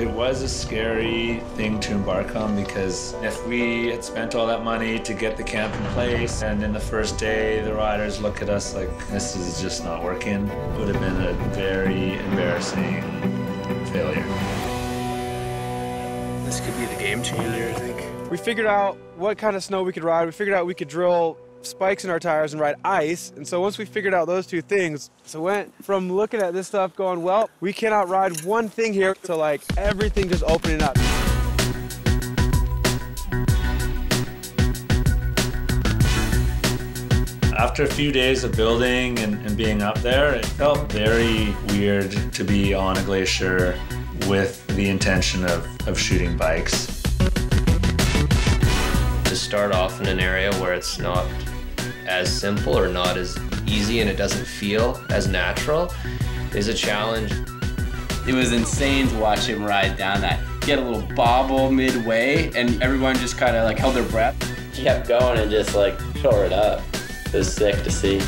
It was a scary thing to embark on because if we had spent all that money to get the camp in place and in the first day the riders look at us like this is just not working, it would have been a very embarrassing failure. This could be the game changer, I think. We figured out what kind of snow we could ride. We figured out we could drill spikes in our tires and ride ice. And so once we figured out those two things, so went from looking at this stuff going, well, we cannot ride one thing here to like everything just opening up. After a few days of building and, and being up there, it felt very weird to be on a glacier with the intention of, of shooting bikes. To start off in an area where it's not as simple or not as easy and it doesn't feel as natural is a challenge. It was insane to watch him ride down that. Get a little bobble midway, and everyone just kind of like held their breath. He kept going and just like tore it up. It was sick to see.